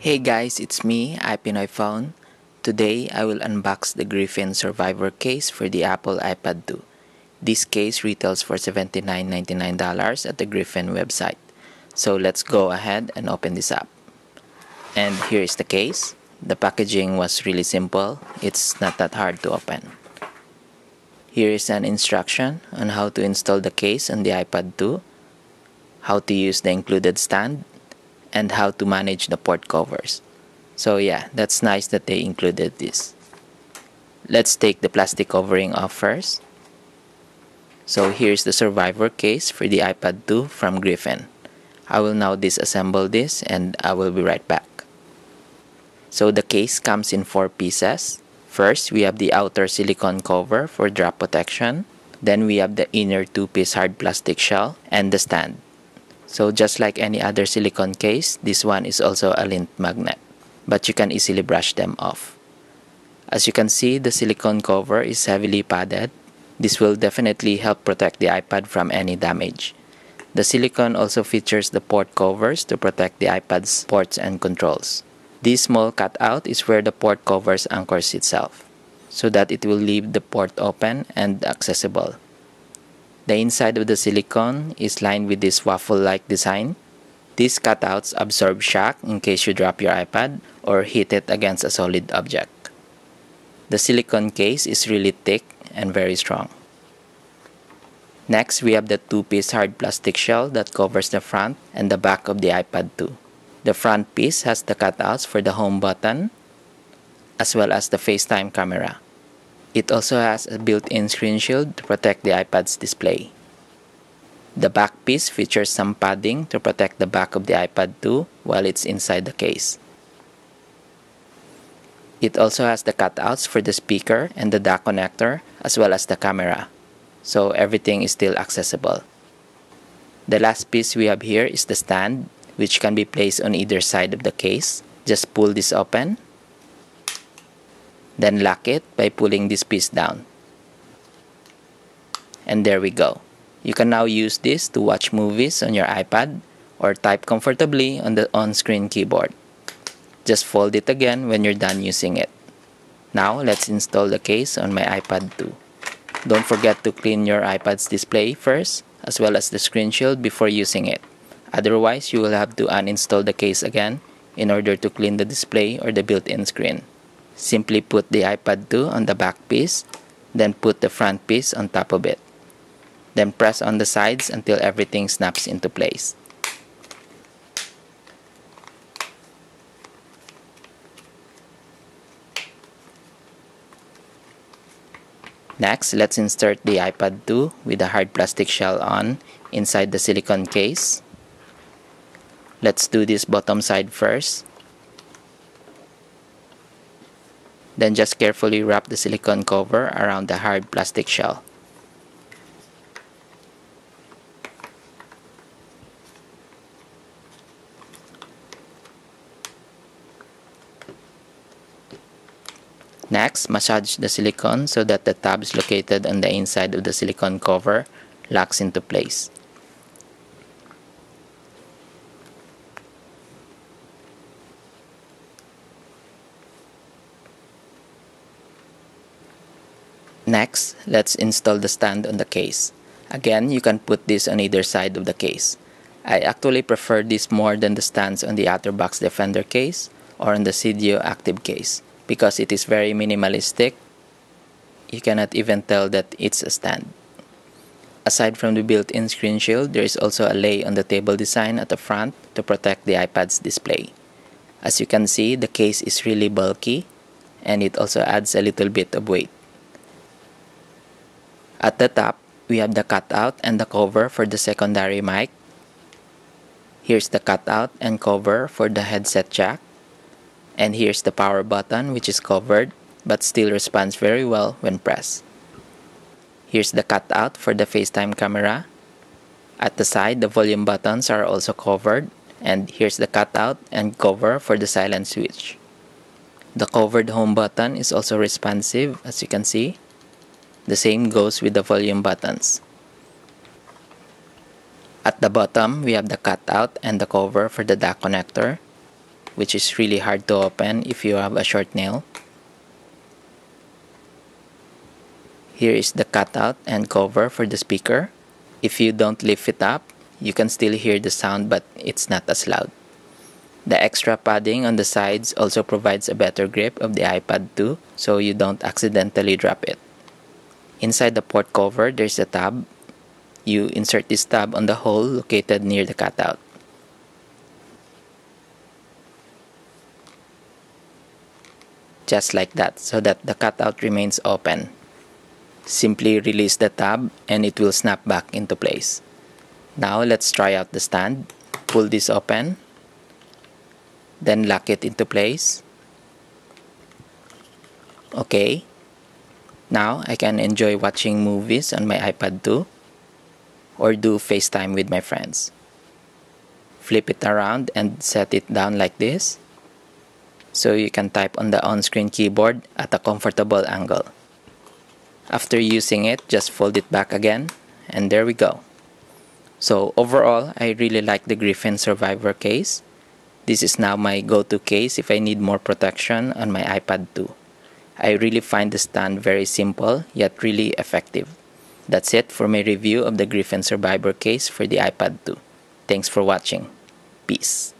Hey guys, it's me, iPinoy Phone. Today, I will unbox the Griffin Survivor case for the Apple iPad 2. This case retails for $79.99 at the Griffin website. So let's go ahead and open this up. And here is the case. The packaging was really simple. It's not that hard to open. Here is an instruction on how to install the case on the iPad 2, how to use the included stand, and how to manage the port covers. So yeah, that's nice that they included this. Let's take the plastic covering off first. So here's the survivor case for the iPad 2 from Griffin. I will now disassemble this and I will be right back. So the case comes in four pieces. First, we have the outer silicone cover for drop protection. Then we have the inner two-piece hard plastic shell and the stand. So just like any other silicone case, this one is also a lint magnet, but you can easily brush them off. As you can see, the silicone cover is heavily padded. This will definitely help protect the iPad from any damage. The silicone also features the port covers to protect the iPad's ports and controls. This small cutout is where the port covers anchors itself, so that it will leave the port open and accessible. The inside of the silicone is lined with this waffle-like design. These cutouts absorb shock in case you drop your iPad or hit it against a solid object. The silicone case is really thick and very strong. Next, we have the two-piece hard plastic shell that covers the front and the back of the iPad 2. The front piece has the cutouts for the home button as well as the FaceTime camera. It also has a built-in screen shield to protect the iPad's display. The back piece features some padding to protect the back of the iPad 2 while it's inside the case. It also has the cutouts for the speaker and the dock connector as well as the camera, so everything is still accessible. The last piece we have here is the stand, which can be placed on either side of the case. Just pull this open then lock it by pulling this piece down. And there we go. You can now use this to watch movies on your iPad or type comfortably on the on-screen keyboard. Just fold it again when you're done using it. Now let's install the case on my iPad 2. Don't forget to clean your iPad's display first as well as the screen shield before using it. Otherwise, you will have to uninstall the case again in order to clean the display or the built-in screen. Simply put the iPad 2 on the back piece, then put the front piece on top of it. Then press on the sides until everything snaps into place. Next, let's insert the iPad 2 with the hard plastic shell on inside the silicone case. Let's do this bottom side first. Then just carefully wrap the silicone cover around the hard plastic shell. Next, massage the silicone so that the tabs located on the inside of the silicone cover locks into place. Next, let's install the stand on the case. Again, you can put this on either side of the case. I actually prefer this more than the stands on the OtterBox Defender case or on the Seidio Active case because it is very minimalistic. You cannot even tell that it's a stand. Aside from the built-in screen shield, there is also a lay on the table design at the front to protect the iPad's display. As you can see, the case is really bulky and it also adds a little bit of weight. At the top, we have the cutout and the cover for the secondary mic. Here's the cutout and cover for the headset jack. And here's the power button which is covered but still responds very well when pressed. Here's the cutout for the FaceTime camera. At the side, the volume buttons are also covered. And here's the cutout and cover for the silent switch. The covered home button is also responsive as you can see. The same goes with the volume buttons. At the bottom, we have the cutout and the cover for the dock connector, which is really hard to open if you have a short nail. Here is the cutout and cover for the speaker. If you don't lift it up, you can still hear the sound but it's not as loud. The extra padding on the sides also provides a better grip of the iPad 2 so you don't accidentally drop it. Inside the port cover, there's a tab. You insert this tab on the hole located near the cutout. Just like that, so that the cutout remains open. Simply release the tab and it will snap back into place. Now let's try out the stand. Pull this open. Then lock it into place. Okay. Now I can enjoy watching movies on my iPad 2 or do FaceTime with my friends. Flip it around and set it down like this so you can type on the on-screen keyboard at a comfortable angle. After using it, just fold it back again and there we go. So overall, I really like the Griffin Survivor case. This is now my go-to case if I need more protection on my iPad 2. I really find the stand very simple yet really effective. That's it for my review of the Griffin Survivor case for the iPad 2. Thanks for watching. Peace.